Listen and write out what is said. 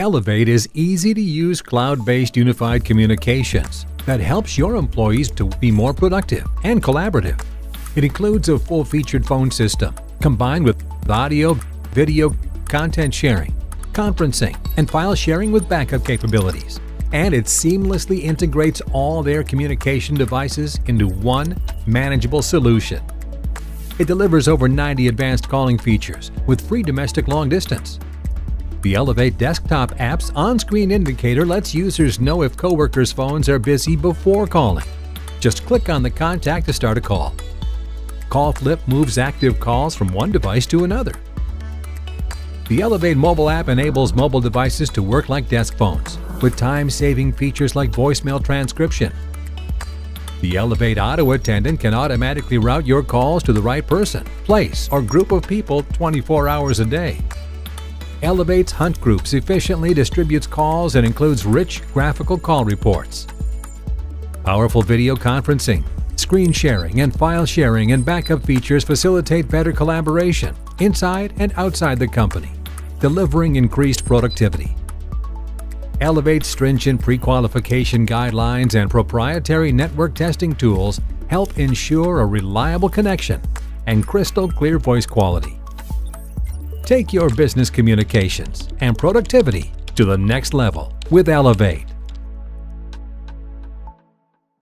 Elevate is easy to use cloud based unified communications that helps your employees to be more productive and collaborative. It includes a full featured phone system combined with audio, video, content sharing, conferencing, and file sharing with backup capabilities. And it seamlessly integrates all their communication devices into one manageable solution. It delivers over 90 advanced calling features with free domestic long distance the Elevate desktop app's on-screen indicator lets users know if coworkers' phones are busy before calling. Just click on the contact to start a call. Call Flip moves active calls from one device to another. The Elevate mobile app enables mobile devices to work like desk phones, with time-saving features like voicemail transcription. The Elevate Auto Attendant can automatically route your calls to the right person, place, or group of people 24 hours a day. Elevate's Hunt Groups efficiently distributes calls and includes rich graphical call reports. Powerful video conferencing, screen sharing, and file sharing and backup features facilitate better collaboration inside and outside the company, delivering increased productivity. Elevate's stringent pre-qualification guidelines and proprietary network testing tools help ensure a reliable connection and crystal clear voice quality. Take your business communications and productivity to the next level with Elevate.